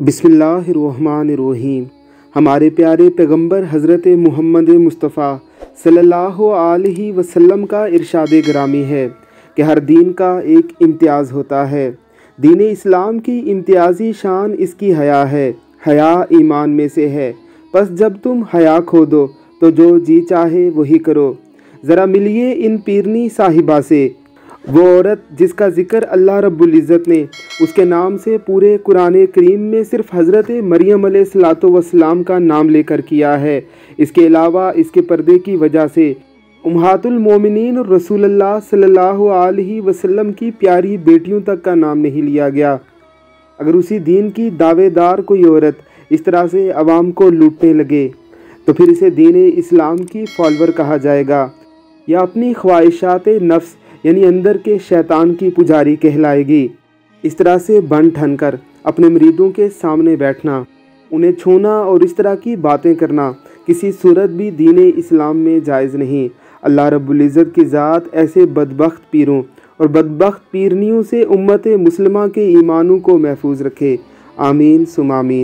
बिसमीम हमारे प्यारे पैगंबर हज़रत मोहम्मद मुस्तफ़ा सल्लल्लाहु अलैहि वसल्लम का इरशाद ग्रामी है कि हर दीन का एक इम्तियाज़ होता है। दीन इस्लाम की इम्तियाज़ी शान इसकी हया है। हया ईमान में से है। बस जब तुम हया खो दो तो जो जी चाहे वही करो। ज़रा मिलिए इन पीरनी साहिबा से। वो औरत जिसका ज़िक्र अल्लाह रब्बुल इज़्ज़त ने, उसके नाम से पूरे कुरान करीम में सिर्फ़ हज़रत मरियम वसलाम का नाम लेकर किया है। इसके अलावा इसके पर्दे की वजह से उम्हातुलमोमिन रसूलुल्लाह सल्लल्लाहु अलैहि वसल्लम की प्यारी बेटियों तक का नाम नहीं लिया गया। अगर उसी दीन की दावेदार कोई औरत इस तरह से आवाम को लूटने लगे तो फिर इसे दीन इस्लाम की फॉलोअर कहा जाएगा। या अपनी ख्वाहिशात नफ्स यानी अंदर के शैतान की पुजारी कहलाएगी। इस तरह से बन ठन कर अपने मरीदों के सामने बैठना, उन्हें छूना और इस तरह की बातें करना किसी सूरत भी दीन इस्लाम में जायज़ नहीं। अल्लाह रब्बुल्ज़त की ज़ात ऐसे बदबख्त पीरों और बदबख्त पीरनियों से उम्मत मुसलमा के ईमानों को महफूज रखे। आमीन सुमामीन